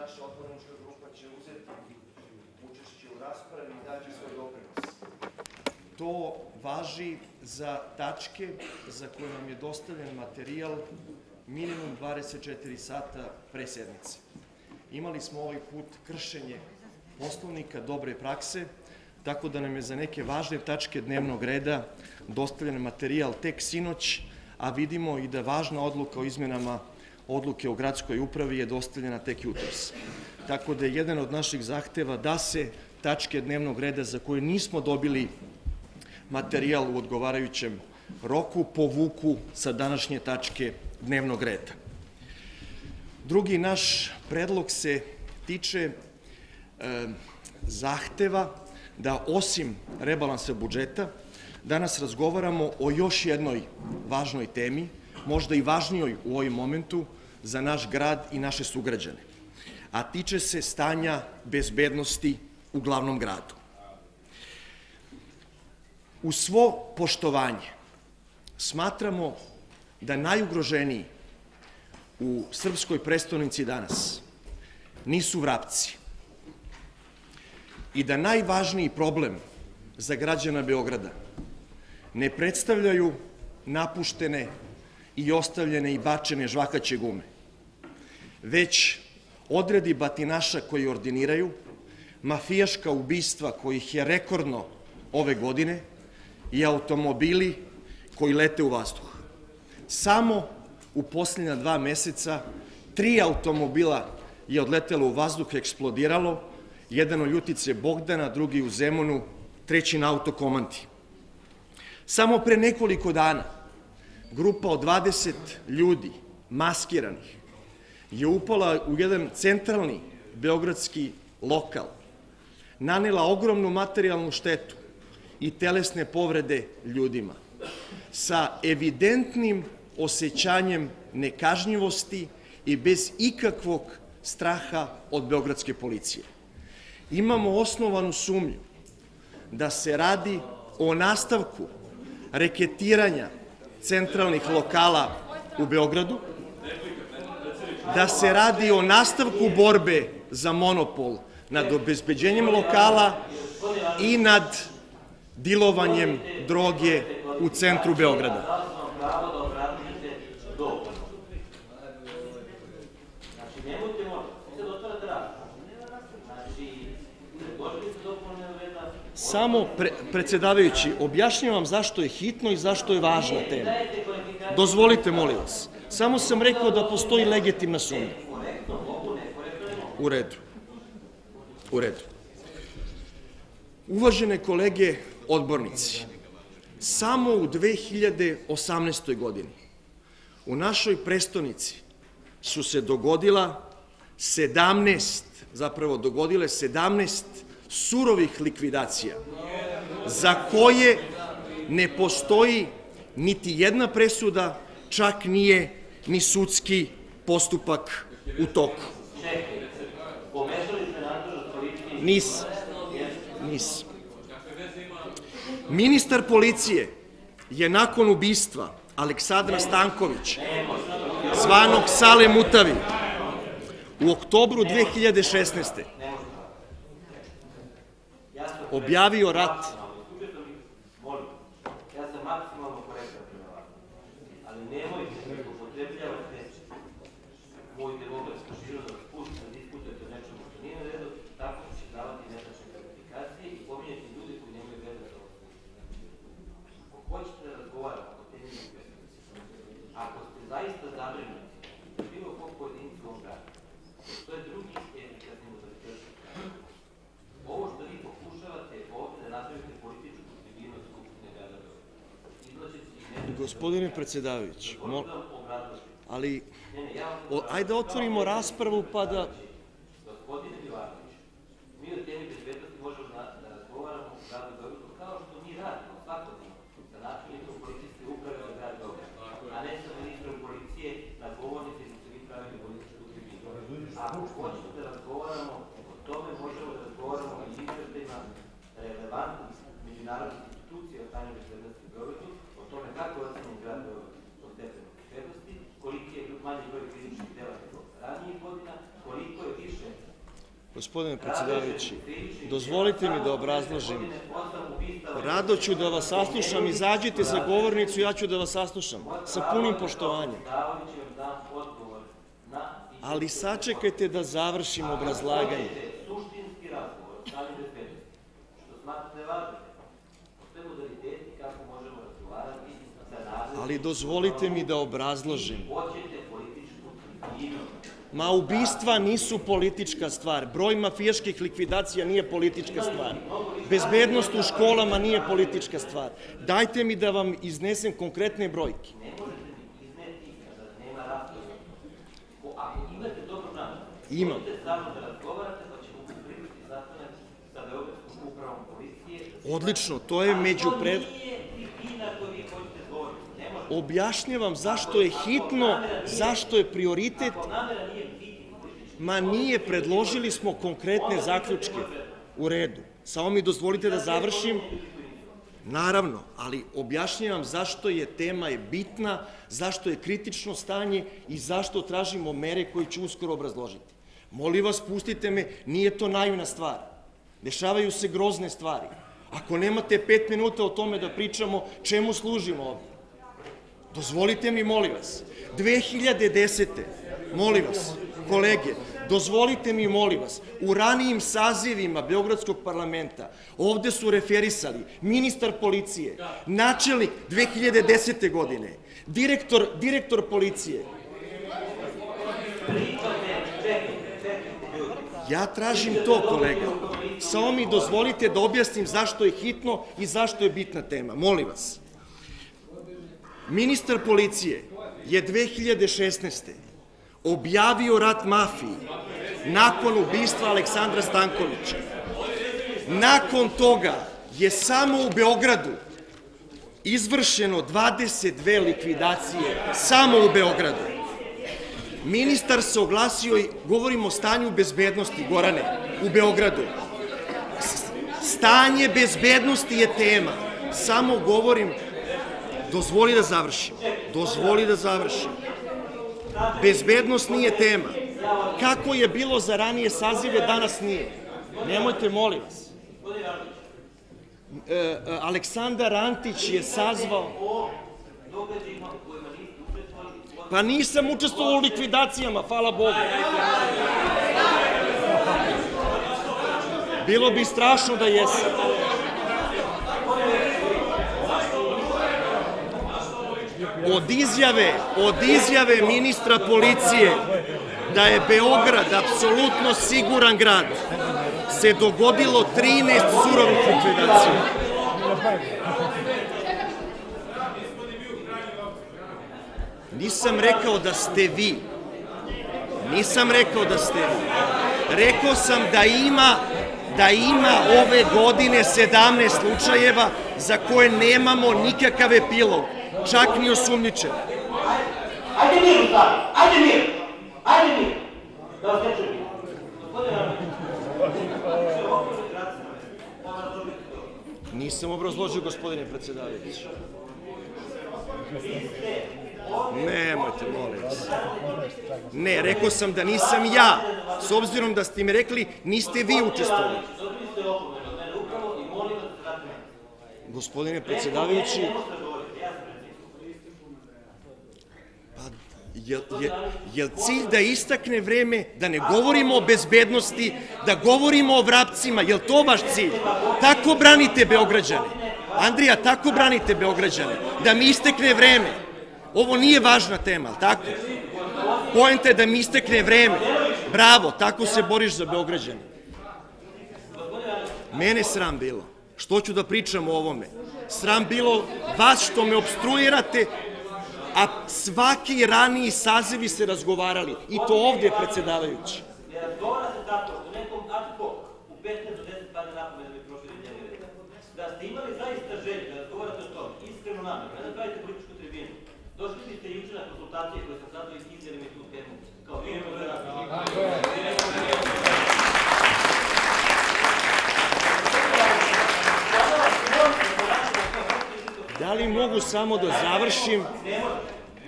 Naša odbornička grupa će uzeti učešće u raspravi i daći svoj doprinos. To važi za tačke za koje nam je dostavljen materijal minimum 24 sata pre sednice. Imali smo ovaj put kršenje poslovnika dobre prakse, tako da nam je za neke važne tačke dnevnog reda dostavljen materijal tek sinoć, a vidimo i da važna odluka o izmenama odluke o gradskoj upravi je dostavljena tek jutros. Tako da je jedan od naših zahteva da se tačke dnevnog reda za koje nismo dobili materijal u odgovarajućem roku povuku sa današnje tačke dnevnog reda. Drugi naš predlog se tiče e, zahteva da osim rebalansa budžeta danas razgovaramo o još jednoj važnoj temi, možda i važnijoj u ovoj momentu za naš grad i naše sugrađane, a tiče se stanja bezbednosti u glavnom gradu. U svo poštovanje smatramo da najugroženiji u srpskoj prestonici danas nisu vrapci i da najvažniji problem za građana Beograda ne predstavljaju napuštene i ostavljene i bačene žvakaće gume, već odredi batinaša koji ordiniraju, mafijaška ubistva kojih je rekordno ove godine i automobili koji lete u vazduh. Samo u posljednja dva meseca tri automobila je odletelo u vazduh, eksplodiralo, jedan u Ljutice Bogdana, drugi u Zemunu, treći na autokomandi. Samo pre nekoliko dana grupa od 20 ljudi, maskiranih, je upala u jedan centralni beogradski lokal, nanela ogromnu materijalnu štetu i telesne povrede ljudima sa evidentnim osjećanjem nekažnjivosti i bez ikakvog straha od beogradske policije. Imamo osnovanu sumnju da se radi o nastavku reketiranja centralnih lokala u Beogradu, da se radi o nastavku borbe za monopol nad obezbeđenjem lokala i nad dilovanjem droge u centru Beograda. Samo, pre, predsedavajući, objašnjavam zašto je hitno i zašto je važna tema. Dozvolite, molim vas. Samo sam rekao da postoji legitimna sumnja. U redu. U redu. Uvažene kolege odbornici, samo u 2018. godini u našoj prestonici su se dogodila 17, zapravo dogodile 17 surovih likvidacija za koje ne postoji niti jedna presuda, čak nije ni sudski postupak u toku. Nis. Nis. Ministar policije je nakon ubistva Aleksandra Stanković, zvanog Sale Mutavi, u oktobru 2016 objavio rat. Gospodine predsedavajući, ali ajde da otvorimo raspravu pa da... Gospodine Milanović, mi o temi bezbednosti možemo da, da razgovaramo u gradu Beogradu kao što mi radimo svakodnevno sa načelnikom policijske uprave za grad Beograd, a ne sa ministrom policije na govornici da ste vi pravili političku tribinu. Ako hoćete da razgovaramo o tome, možemo da razgovaramo i izveštaj Gospodine predsedavajući, dozvolite mi da obrazložim. Rado ću da vas saslušam, izađite za govornicu, ja ću da vas saslušam, sa punim poštovanjem. Ali sačekajte da završim obrazlaganje. suštinski razgovor sa nadležnim Ali dozvolite mi da obrazložim. Ma ubistva nisu politička stvar. Broj mafijaških likvidacija nije politička stvar. Bezbednost u školama nije politička stvar. Dajte mi da vam iznesem konkretne brojke. Imate Imam. Odlično, to je među pred... To nije tribina koju vi hoćete govoriti. Ne može. Objašnjavam zašto je hitno, zašto je prioritet. Ma nije, predložili smo konkretne zaključke. U redu. Samo mi dozvolite da završim. Naravno, ali objašnjavam zašto je tema je bitna, zašto je kritično stanje i zašto tražimo mere koje ću uskoro obrazložiti. Molim vas, pustite me, nije to naivna stvar. Dešavaju se grozne stvari. Ako nemate pet minuta o tome da pričamo, čemu služimo ovdje? Dozvolite mi, molim vas, 2010. molim vas, kolege, dozvolite mi, molim vas, u ranijim sazivima Beogradskog parlamenta ovde su referisali ministar policije, načelnik 2010. godine, direktor, direktor policije. Ja tražim to, kolega. Samo mi dozvolite da objasnim zašto je hitno i zašto je bitna tema. Molim vas. Ministar policije je 2016. objavio rat mafiji nakon ubistva Aleksandra Stankovića. Nakon toga je samo u Beogradu izvršeno 22 likvidacije, samo u Beogradu. Ministar se oglasio i govorimo o stanju bezbednosti, Gorane, u Beogradu. Stanje bezbednosti je tema. Samo govorim Dozvoli da završim. Dozvoli da završim. Bezbednost nije tema. Kako je bilo za ranije sazive, danas nije. Nemojte, molim vas. E, e, Aleksandar Antić je sazvao... Pa nisam učestvovao u likvidacijama, hvala Bogu. Bilo bi strašno da jesam. Od izjave, od izjave ministra policije da je Beograd apsolutno siguran grad se dogodilo 13 surovih likvidacija. Nisam rekao da ste vi. Nisam rekao da ste vi. Rekao sam da ima da ima ove godine 17 slučajeva za koje nemamo nikakav epilog, čak ni osumnjičen. Ajde mir u stvari, ajde mir, ajde mir. Da vas ne čujem. Gospodine Nisam obrazložio, gospodine predsjedavajući. Nemojte, molim vas. Ne, rekao sam da nisam ja. S obzirom da ste mi rekli, niste vi učestvovali. dobili ste opomenu od mene upravo i molim vas da se vratite. Gospodine predsjedavajući, pa, je, je, je cilj da istakne vreme, da ne govorimo o bezbednosti, da govorimo o vrapcima, je to vaš cilj? Tako branite Beograđane. Andrija, tako branite Beograđane, da mi istekne vreme. Ovo nije važna tema, tako? Poenta je da mi istekne vreme. Bravo, tako se boriš za Beograđane. Mene sram bilo. Što ću da pričam o ovome? Sram bilo vas što me obstruirate, a svaki raniji sazivi se razgovarali. I to ovdje, predsedavajući. Ne razgovara se tako, u nekom ad hoc, u 15 do 10 padne napomena mi prošli dnevni red. Da ste imali zaista želju da razgovarate o tome, iskreno namjer, ne da pravite političku tribinu, došli biste juče na konsultacije koje sam sada iznijeli mi tu temu, kao minimum da radite. Li mogu samo da završim? Ne može,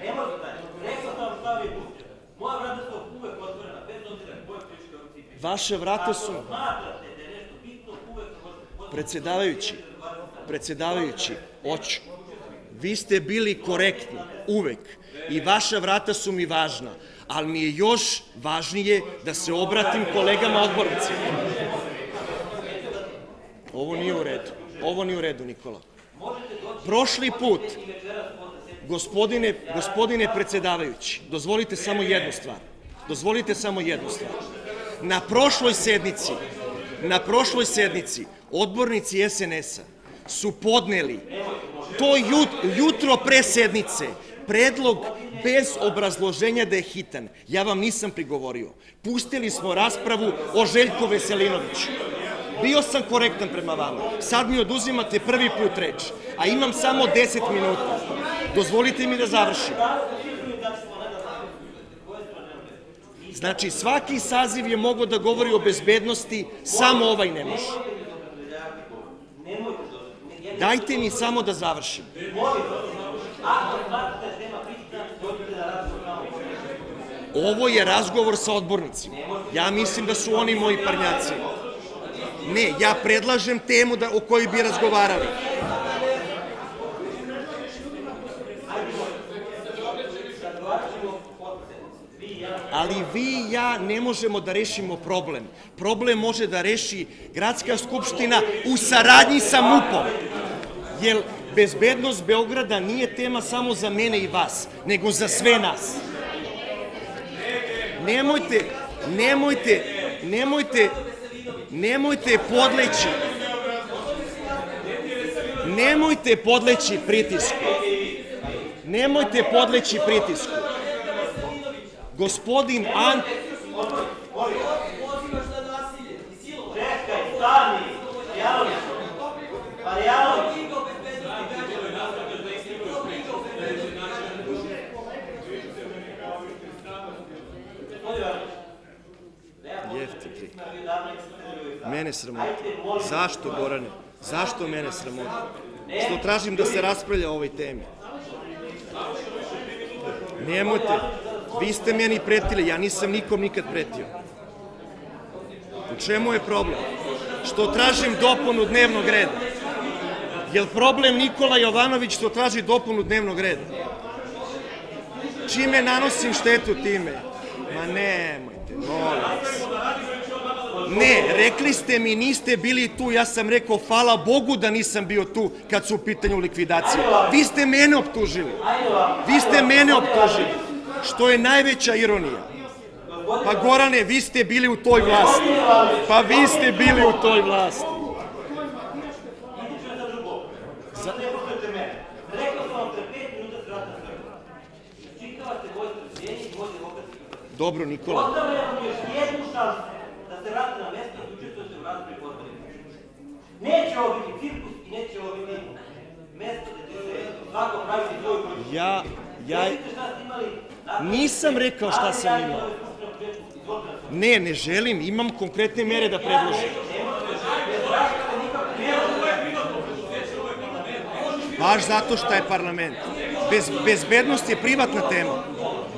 ne može da. Rekao sam šta vi pustite. Moja vrata su uvek otvorena, bez obzira koje političke opcije Vaše vrata su... Smatrate da nešto bitno, uvek možete Predsedavajući, predsedavajući, hoću. Vi ste bili korektni, uvek. I vaša vrata su mi važna. Ali mi je još važnije da se obratim kolegama odbornicima. Ovo nije u redu. Ovo nije u redu, Nikola. Prošli put, gospodine, gospodine predsedavajući, dozvolite samo jednu stvar. Dozvolite samo jednu stvar. Na prošloj sednici, na prošloj sednici, odbornici SNS-a su podneli to jut- jutro pre sednice predlog bez obrazloženja da je hitan. Ja vam nisam prigovorio. Pustili smo raspravu o Željku Veselinoviću. Bio sam korektan prema vama. Sad mi oduzimate prvi put reč, a imam samo 10 minuta. Dozvolite mi da završim. Znači, svaki saziv je mogao da govori o bezbednosti, samo ovaj ne može. Dajte mi samo da završim. Ovo je razgovor sa odbornicima. Ja mislim da su oni moji parnjaci. Ne, ja predlažem temu da, o kojoj bi razgovarali. Ali vi i ja ne možemo da rešimo problem. Problem može da reši Gradska skupština u saradnji sa MUP-om. Jer bezbednost Beograda nije tema samo za mene i vas, nego za sve nas. Nemojte, nemojte, nemojte, nemojte podleći, nemojte podleći pritisku. Nemojte podleći pritisku. Gospodin Ant... Mene sramota. Zašto, Gorane? Zašto mene sramota? Što tražim da se raspravlja o ovoj temi. Nemojte. Vi ste meni pretili, ja nisam nikom nikad pretio. U čemu je problem? Što tražim dopunu dnevnog reda. Jel problem Nikola Jovanović što traži dopunu dnevnog reda? Čime nanosim štetu time? Ma nemojte, molim vas. Ne, rekli ste mi niste bili tu, ja sam rekao hvala Bogu da nisam bio tu kad su u pitanju likvidacije. Vi ste mene optužili. Vi ste mene optužili. Što je najveća ironija. Pa Gorane, vi ste bili u toj vlasti. Pa vi ste bili u toj vlasti. Proces. Dobro, Nikola. Ostavljam još jednu šansu da se vratite na mesto i učestvujete u raspravi potrebne. Neće ovo biti cirkus i neće ovo biti mesto gde se svako praviti svoju politiku. Ja, ja nisam rekao šta sam imao. Ne, ne želim, imam konkretne mere da predložim. Baš zato što je parlament. Bez, bezbednost je privatna tema.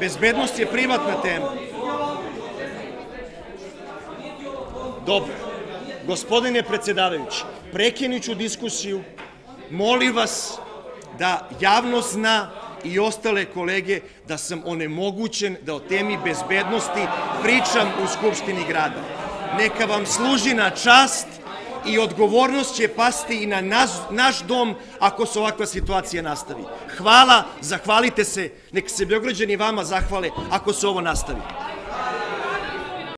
Bezbednost je privatna tema. Dobro. Gospodine predsedavajući, prekinuću diskusiju. Molim vas da javnost zna i ostale kolege da sam onemogućen da o temi bezbednosti pričam u Skupštini grada. Neka vam služi na čast i odgovornost će pasti i na naš, naš dom ako se ovakva situacija nastavi. Hvala, zahvalite se, nek se Beograđani vama zahvale ako se ovo nastavi.